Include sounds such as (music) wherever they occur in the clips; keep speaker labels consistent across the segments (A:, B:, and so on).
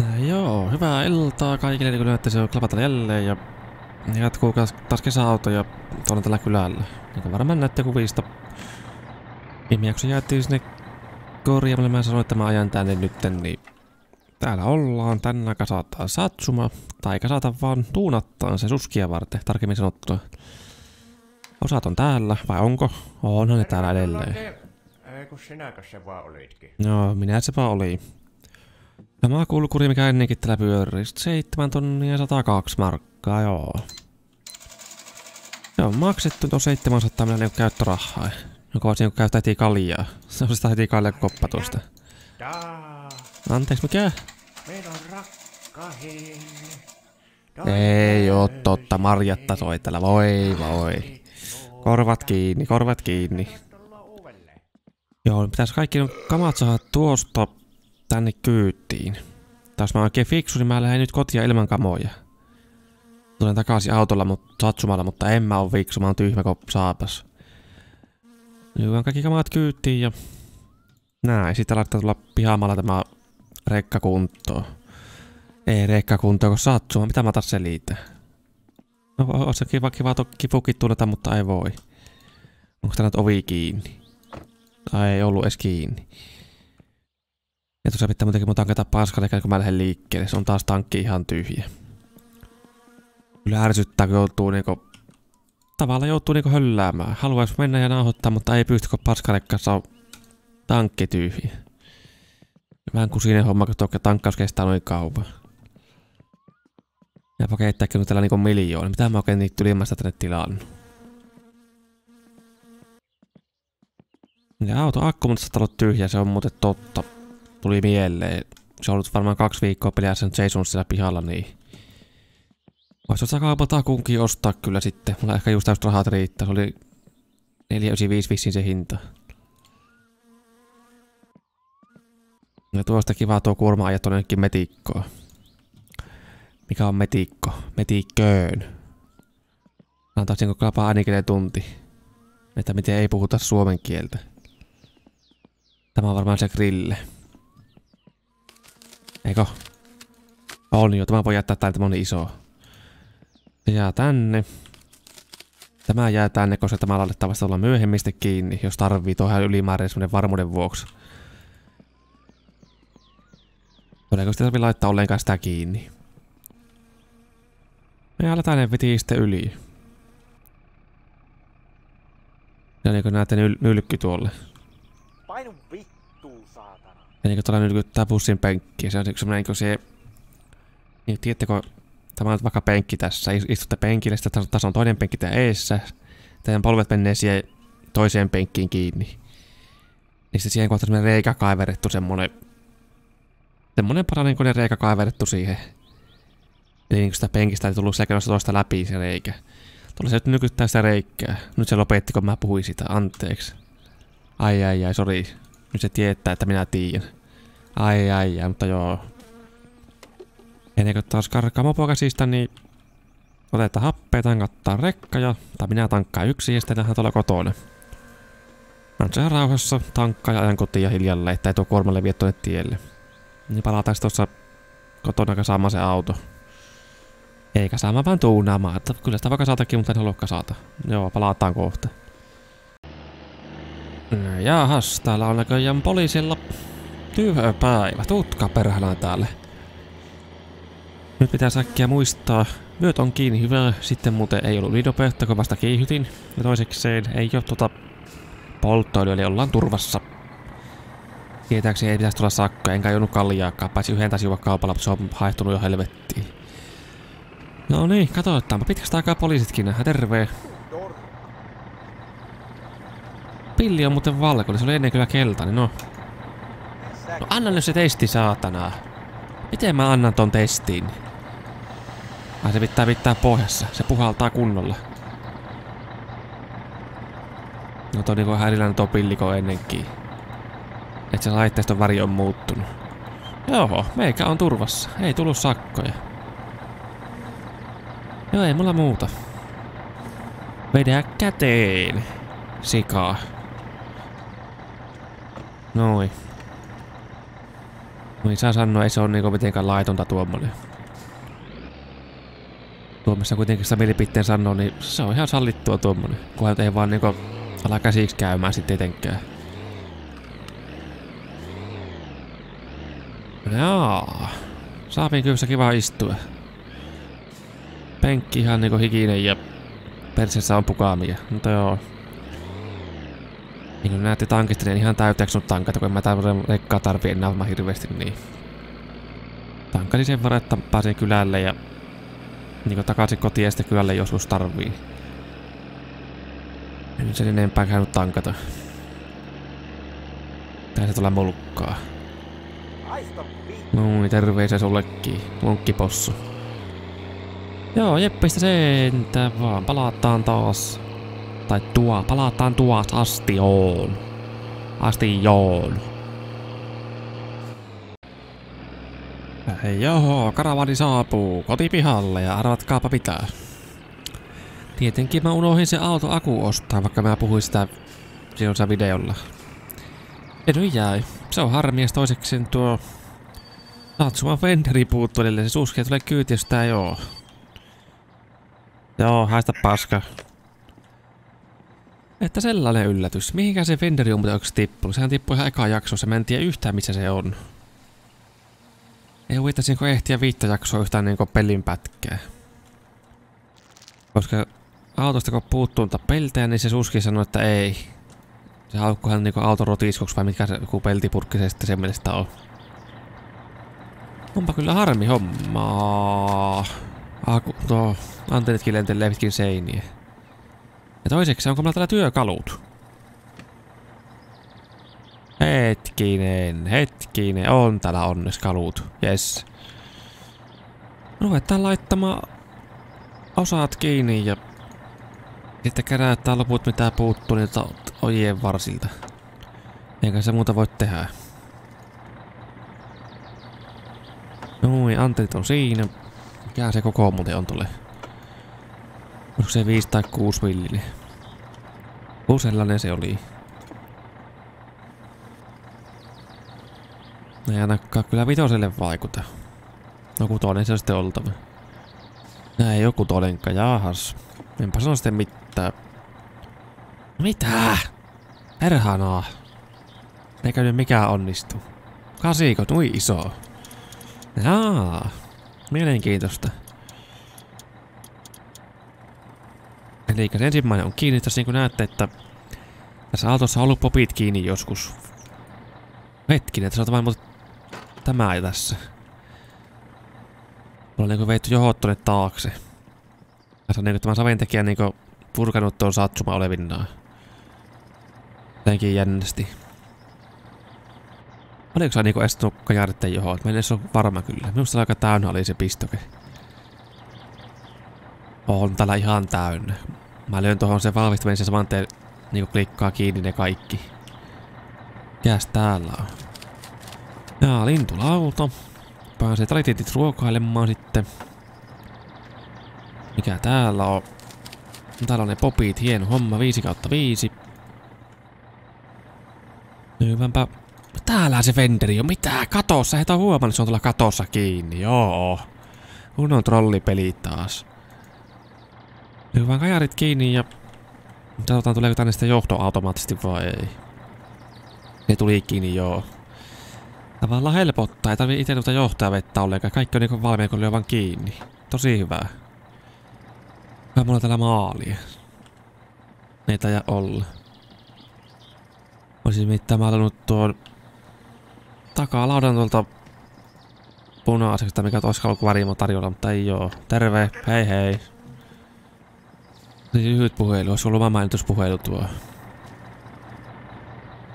A: Äh, joo, hyvää iltaa kaikille, niin kuin näette se on klapata jälleen ja jatkuu taas kesäauto ja tuolla tällä kylällä. Niin kuin varmaan näette kuvista. Viime jakso jäätiin sinne korjaamalle, mä sanoin, että mä ajan tänne nytten, niin täällä ollaan, tänne kasataan satsuma, tai kasata vaan tuunattaan se suskia varten, tarkemmin sanottuna. Osat on täällä, vai onko? Onhan ne täällä edelleen.
B: Ei kun sinäkö se vaan olitkin.
A: Joo, minä se vaan oli. Sama kulkuri, mikä ennenkin täällä pyörii. 7 tonnia 102 markkaa, joo. Se on maksettu tuon 700 miljoonaa niinku käyttörahaa. Joka voisi niinku käyttää heti kaljaa. (laughs) Se on sitä heti kaljaa koppa tuosta. Anteeksi, mikä? Ei oo totta, Marjatta soi täällä. Voi voi. Korvat kiinni, korvat kiinni. Joo, pitäisi kaikki kamat saada tuosta tänne kyytiin. Taas mä oikein fiksu, niin mä lähden nyt kotia ilman kamoja. Tulen takaisin autolla mutta satsumalla, mutta en mä oo fiksu, mä oon tyhmä kuin saapas. Lyön kaikki kamat kyytiin ja... Näin, sitten laittaa tulla pihaamalla tämä rekka kuntoon. Ei rekka kuntoon, kun satsuma, mitä mä taas selitän? No, on se kiva, kiva toki tunneta, mutta ei voi. Onko täällä ovi kiinni? Tai ei ollut edes kiinni. Ja tuossa pitää muutenkin mun tankata paskalle, kun mä lähden liikkeelle. Se on taas tankki ihan tyhjä. Kyllä ärsyttää, kun joutuu niinku... Tavallaan joutuu niinku hölläämään. Haluaisi mennä ja nauhoittaa, mutta ei pysty, kun paskalekassa on tankki tyhjä. Vähän kusinen homma, kun tuo tankkaus kestää noin kauan. Ja pakettaakin on täällä niinku miljoona. Mitä mä oikein niitä ylimmästä tänne tilannut? Ja auto akku, mutta on tyhjä, se on muuten totta tuli mieleen. Se on ollut varmaan kaksi viikkoa peliä sen seisonut siellä pihalla, niin... Voisi osaa kaupata kunkin ostaa kyllä sitten. Mulla ehkä just täysin rahat riittää. Se oli 495 vissiin se hinta. Ja tuosta kiva tuo kuorma ajat tonnekin metikkoon. Mikä on metikko? Metikköön. Antaisinko klapaa ainakin tunti. Että miten ei puhuta suomen kieltä. Tämä on varmaan se grille. Eikö? On jo, tämä voi jättää tänne, tämä on niin iso. Se jää tänne. Tämä jää tänne, koska tämä laitetaan vasta olla myöhemmin kiinni, jos tarvii tuohon ylimääräisen varmuuden vuoksi. Todennäköisesti tarvii laittaa ollenkaan sitä kiinni. Me aletaan ne veti sitten yli. Ja niin kuin näette nyl tuolle.
B: Painu vittuun, saatana.
A: Ja niin kuin tuolla nylkyttää bussin penkkiä. Se on niin semmoinen niin se... Niin tiedättekö, tämä on vaikka penkki tässä. Istutte penkille, sitten tässä on toinen penkki tää eessä. Teidän polvet menee siihen toiseen penkkiin kiinni. Niin sitten siihen kohtaan semmoinen reikä kaiverettu semmonen... Semmonen kuin reikä kaiverettu siihen. Eli niin sitä penkistä ei tullut sekä toista läpi se reikä. Tuolla se nyt nykyttää sitä reikää. Nyt se lopetti, kun mä puhuin sitä. Anteeksi. Ai ai ai, sori. Nyt se tietää, että minä tiedän. Ai ai ai, mutta joo. Ennen kuin taas karkaa mopokäsistä, niin otetaan happea, tankattaa rekka ja, tai minä tankkaan yksi ja sitten tuolla kotona. Mä sen rauhassa, tankkaa ja ajan kotiin ja hiljalle, että ei tuo kuormalle vie tuonne tielle. Niin palataan tuossa kotona kasaamaan se auto. Ei kasaamaan vaan tuunaamaan, että kyllä sitä vaikka saatakin, mutta en halua kasata. Joo, palataan kohta. Jahas, täällä on näköjään poliisilla työpäivä. Tutka perhana täällä. Nyt pitää säkkiä muistaa. Vyöt on kiinni hyvä, sitten muuten ei ollut lidopeutta, kun vasta kiihytin. Ja toisekseen ei ole tota polttoilu, eli ollaan turvassa. Tietääkseni ei pitäisi tulla sakkoja, enkä joudut kaljaakaan, paitsi yhden taisi juoda kaupalla, mutta se on haehtunut jo helvettiin. No niin, katsotaanpa. Pitkästä aikaa poliisitkin nähdään. Terve. Pilli on muuten valkoinen, se oli ennen kyllä keltainen, no. No anna nyt se testi, saatana. Miten mä annan ton testin? Ai se pitää pitää pohjassa, se puhaltaa kunnolla. No toi niinku ihan erilainen tuo pilliko ennenkin. Et se laitteiston väri on muuttunut. Joo, meikä on turvassa. Ei tullut sakkoja. Joo, ei mulla muuta. Vedä käteen. Sikaa. Noin. No isä sanoo, ei se ole niinku mitenkään laitonta tuommoinen. Tuomessa kuitenkin sitä mielipiteen sanoo, niin se on ihan sallittua tuommoinen. Kunhan ei vaan niinku ala käsiksi käymään sitten etenkään. Jaa. Saapin kyllä kiva istua. Penkki ihan niinku hikinen ja perseessä on pukaamia. Mutta joo. Niin näette tankista, niin ihan täyteeksi nyt tankata, kun mä tämmöisen lekkaa tarvii enää mä niin... Tankani sen verran, että pääsee kylälle ja... Niin takaisin kotiin ja kylälle joskus tarvii. En sen enempää käynyt tankata. Tää se tulee mulkkaa.
B: Vittu.
A: Noin, terveisiä sullekin, munkkipossu. Joo, jeppistä sentä vaan, palataan taas. Tai tuo, palataan tuos astioon. Astioon. Joo, karavani saapuu kotipihalle ja arvatkaapa pitää. Tietenkin mä unohdin se auto aku ostaa, vaikka mä puhuin sitä silloin videolla. Nyt jäi. Se on harmi, ja toiseksi tuo... Natsuman venderi puuttuu edelleen, se suskee tulee kyyti, jos tää ei oo. Joo, haista paska. Että sellainen yllätys. Mihinkä se venderi on muuten tippunut? Sehän tippui ihan eka jaksossa, mä en tiedä yhtään missä se on. Ei voitaisiinko ehtiä viittä jaksoa yhtään niinku pelin pätkää. Koska autosta kun puuttuu peltejä, niin se suski sanoi, että ei. Se haukkuhan niinku auton rotiskoksi vai mikä se joku peltipurkki se sitten sen mielestä on. Onpa kyllä harmi hommaa. Aku, tuo antennitkin lentelee pitkin seiniä. Ja toiseksi, onko meillä täällä työkalut? Hetkinen, hetkinen. On täällä onnes kalut. Yes. Ruvetaan laittamaan osat kiinni ja sitten kerätään loput mitä puuttuu niiltä ojien varsilta. Eikä se muuta voi tehdä. Noin, antenit on siinä. Mikä se koko muuten on tuolle? Onko se 5 tai 6 millinen? Joku sellainen se oli. No ei ainakaan kyllä vitoselle vaikuta. No kutonen se on sitten oltava. Näin joku todenka, jaahas. Enpä sano sitten mitään. Mitä? Perhanaa. Eikö nyt mikään onnistu? Kasiko, nui iso. Jaa, mielenkiintoista. Se ensimmäinen on kiinni. Tässä niin kuin näette, että tässä autossa on ollut popit kiinni joskus. Hetkinen, tässä on vain mutta tämä ei tässä. Mulla on niinku veitty johot tonne taakse. Tässä on niinku tämä saventekijä niinku purkanut tuon satsuma olevinnaan. Jotenkin jännästi. Oliko se niinku estunut kajaritten johon? Mä en edes ole varma kyllä. Minusta aika täynnä oli se pistoke. On täällä ihan täynnä. Mä löin tuohon sen vahvistamisen saman teen niinku klikkaa kiinni ne kaikki. Mikäs täällä on? Jaa, lintulauta. Pääsee talititit ruokailemaan sitten. Mikä täällä on? Täällä on ne popit, hieno homma, 5 kautta 5. Hyvänpä. Täällä se venderi on. Mitä? Katossa? Heitä on huomannut, se on tuolla katossa kiinni. Joo. Kun on trollipeli taas. Hyvän kajarit kiinni ja... Katsotaan tuleeko tänne sitten johto automaattisesti vai ei. Ne tuli kiinni joo. Tavallaan helpottaa, ei tarvii itse tuota johtaa vettä ollenkaan. Kaikki on niinku valmiin, kun vaan kiinni. Tosi hyvä. Hyvä mulla täällä maalia. Ei taida olla. Olisin mitään maalannut tuon takalaudan tuolta punaiseksi, mikä olisi ollut tarjolla, mutta ei oo. Terve, hei hei. Niin lyhyt puhelu, olisi ollut vaan mainituspuhelu tuo.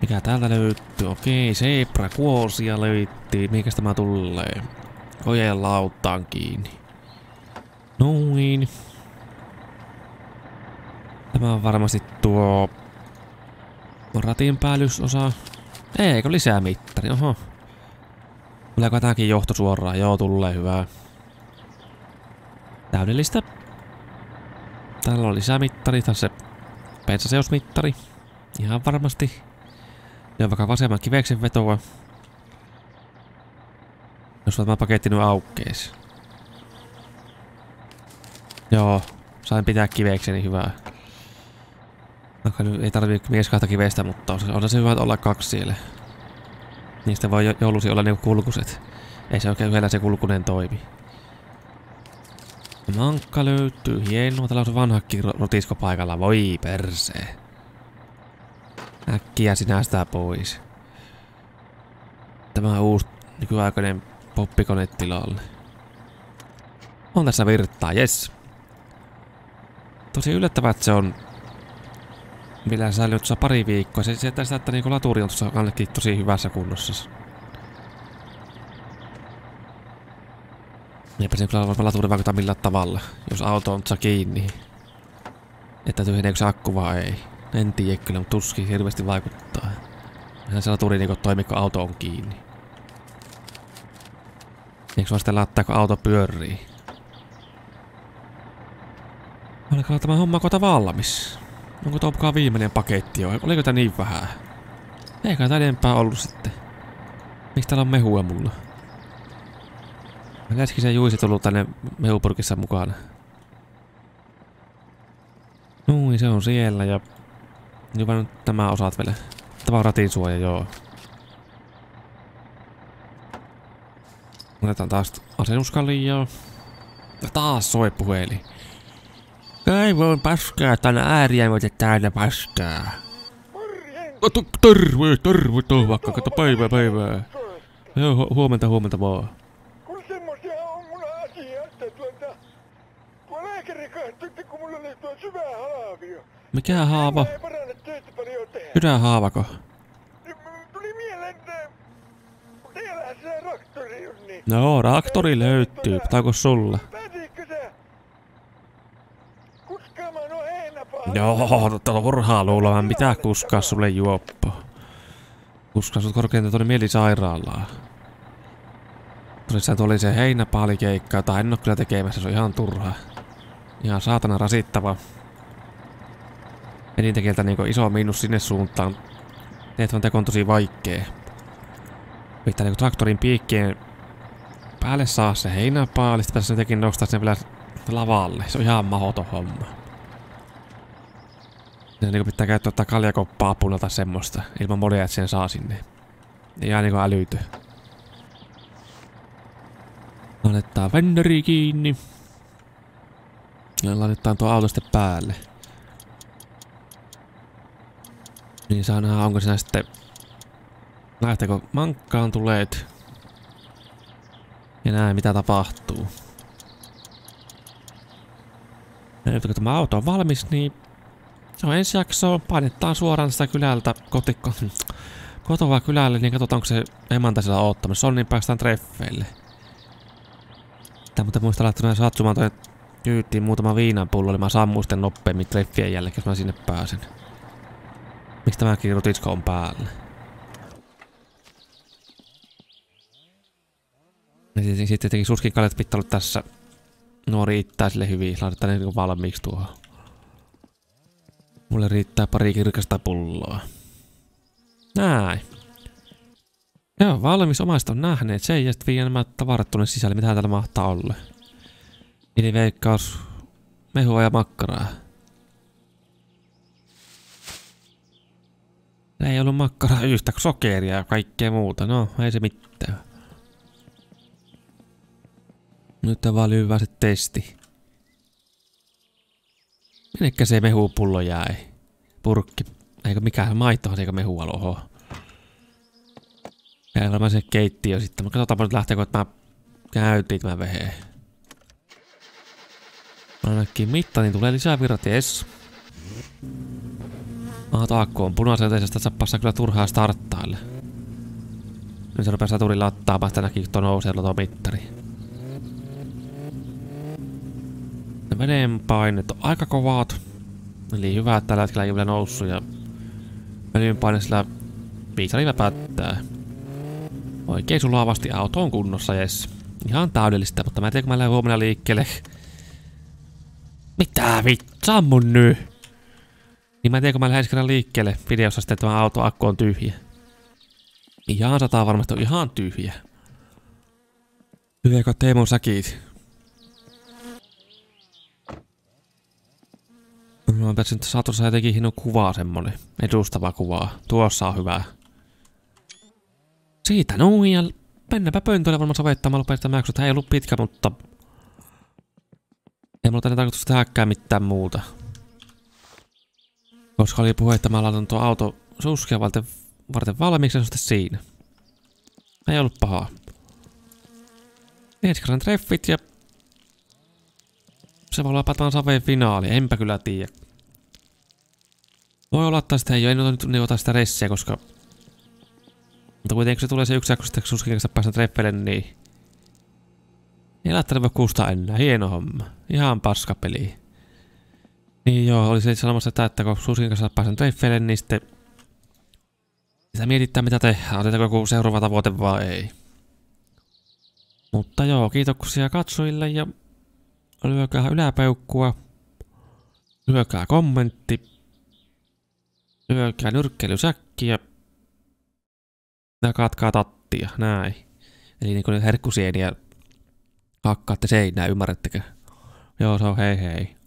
A: Mikä täältä löytyy? Okei, zebra kuosia löytyy. Mikäs tämä tulee? Kojen lauttaan kiinni. Noin. Tämä on varmasti tuo... Ratin päällysosa. Eikö lisää mittari? Oho. Tuleeko tämäkin johto suoraan? Joo, tulee hyvää. Täydellistä. Täällä on lisämittari, tässä se bensaseosmittari. Ihan varmasti. Ja vaikka vasemman kiveksen vetoa. Jos tämä paketti nyt aukkees. Joo, sain pitää kivekseni hyvää. Vaikka nyt ei tarvii mies kahta kivestä, mutta on se, on se hyvä olla kaksi siellä. Niistä voi joulusi olla niinku kulkuset. Ei se oikein vielä se kulkunen toimi. Mankka löytyy. Hienoa. Täällä on vanhakin rotisko paikalla. Voi persee. Äkkiä sinä sitä pois. Tämä uusi nykyaikainen poppikone tilalle. On tässä virtaa, yes. Tosi yllättävää, että se on vielä säilynyt tuossa pari viikkoa. Se sieltä sitä, että niinku laturi on tuossa ainakin tosi hyvässä kunnossa. Eipä se kyllä varmaan laturi vaikuta millään tavalla, jos auto on kiinni. Että tyhjeneekö se akku vai ei. En tiedä kyllä, mutta tuskin hirveästi vaikuttaa. Eihän se laturi niinku toimi, kun auto on kiinni. Eikö vaan sitten laittaa, kun auto pyörii? Oliko tämä homma kota valmis? Onko tuo viimeinen paketti jo? Oliko tää niin vähän? Eikä tää enempää ollut sitten. Miksi täällä on mehua mulla? Se juisi tullut tänne mehupurkissa mukana. Nui, se on siellä ja... Hyvä nyt tämä osaat vielä. Tämä on ratin suoja, joo. Otetaan taas asennuskaljaa. Ja taas soi puhelin. Ei voi paskaa, tänne ääriä voit täällä paskaa. Terve, terve, tuo vaikka, kato päivää, päivää. Joo, hu huomenta, huomenta vaan.
B: Kun semmosia on mun asia, että tuota... Tuo lääkäri kahtutti, kun mulla oli tuo syvä haavio.
A: Mikä haava? Sydänhaavako?
B: Tuli mieleen, että... Teillähän se traktori on niin.
A: No, traktori löytyy. Pitääkö sulla?
B: Sä? Kuskaamaan on.
A: Joo, turhaa luulemaan. Mitä kuskaa sulle juoppo? Kuskaa sut korkeinta tuonne mielisairaalaan. Tosissaan tuli se heinäpaalikeikka, jota en oo kyllä tekemässä, se on ihan turha. Ihan saatana rasittava. Enintekieltä niinku iso miinus sinne suuntaan. Tehtävän teko on tosi vaikee. Pitää niinku traktorin piikkien päälle saa se heinäpaali, sitten pääsee tekin nostaa sen vielä lavalle. Se on ihan mahoton homma. Ja niinku pitää käyttää ottaa kaljakoppaa apuna tai semmoista, ilman molia, että sen saa sinne. Ihan niinku älyty. Laitetaan vendori kiinni. Ja laitetaan tuo auto sitten päälle. Niin saa nähdä, onko siinä sitten... Lähteekö mankkaan tuleet? Ja näin, mitä tapahtuu. Ja kun tämä auto on valmis, niin... Se on ensi jakso. Painetaan suoraan sitä kylältä kotikko... (tsk) Kotoa kylälle, niin katsotaan, onko se emäntä siellä oottamassa. On niin päästään treffeille. Tää mutta muista lähteä satsumaan toi kyytiin muutama viinapullo, niin mä sammun sitten nopeammin treffien jälkeen, jos mä sinne pääsen. Miksi tämäkin rutitsko on päällä? Ja sitten tietenkin suskin kaljet pitää olla tässä. Nuo riittää sille hyvin. Laitetaan ne niin valmiiksi tuohon. Mulle riittää pari kirkasta pulloa. Näin. Joo, valmis omaiset on nähneet sen ja sitten viiän nämä tavarat tuonne sisälle. Mitä täällä mahtaa olla? Eli veikkaus mehua ja makkaraa. Ei ollut makkaraa yhtä sokeria ja kaikkea muuta. No, ei se mitään. Nyt on vaan lyhyä se testi. Minnekä se mehupullo jäi? Purkki. Eikö mikään maitohan eikä mehua loho. Varmaan se keittiö sitten. Mutta katsotaanpa nyt lähteekö, että mä käytiin tämä vehe. Ainakin mitta, niin tulee lisää virrat, yes. Auto on punaiselta, se passaa kyllä turhaa starttaille. Nyt se rupeaa saturi lattaamaan, että näki tuon nousee tuo mittari. Veden painet on aika kovat. Eli hyvä, että tällä hetkellä ei ole noussut ja veden paine sillä piisarilla päättää. Oikein sulavasti auto on kunnossa, jes. Ihan täydellistä, mutta mä en tiedä, kun mä lähden huomenna liikkeelle. Mitä vitsaa mun nyt? Niin mä en tiedä, kun mä lähden kerran liikkeelle videossa sitten tämä auto akku on tyhjä. Ihan sataa varmasti on ihan tyhjä. Lyökö Teemon säkit? No, tässä nyt saatossa jotenkin hieno kuva semmonen. Edustava kuva. Tuossa on hyvä. Siitä noin ja mennäpä pöntölle varmaan sovettamaan lopettaa mäksut. Tämä ei ollut pitkä, mutta... Ei mulla tänne tarkoitus tehdäkään mitään muuta. Koska oli puhe, että mä laitan tuo auto suskia varten, varten valmiiksi ja sitten siinä. Ei ollut pahaa. Ensi kerran treffit ja... Se voi olla pataan saveen finaali, enpä kyllä tiedä. Voi olla, että sitä ei ole, en nyt niin ota sitä ressiä, koska... Mutta kuitenkin se tulee se yksi jakso sitten suskin kanssa päästä treffeille, niin... Ei laittanut voi kuusta enää, hieno homma. Ihan paskapeli. Niin joo, oli se sanomassa sitä, että kun suskin kanssa pääsen treffeille, niin sitten... Sitä mietittää mitä tehdään, otetaanko joku seuraava tavoite vai ei. Mutta joo, kiitoksia katsojille ja lyökää yläpeukkua, lyökää kommentti, lyökää nyrkkeilysäkkiä ja katkaa tattia, näin. Eli niin kuin herkkusieniä hakkaatte seinää, ymmärrättekö? Joo, se on hei hei.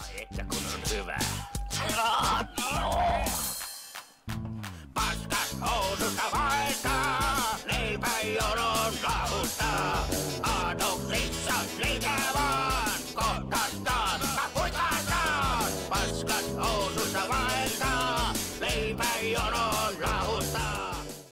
C: Ai että kun on hyvä.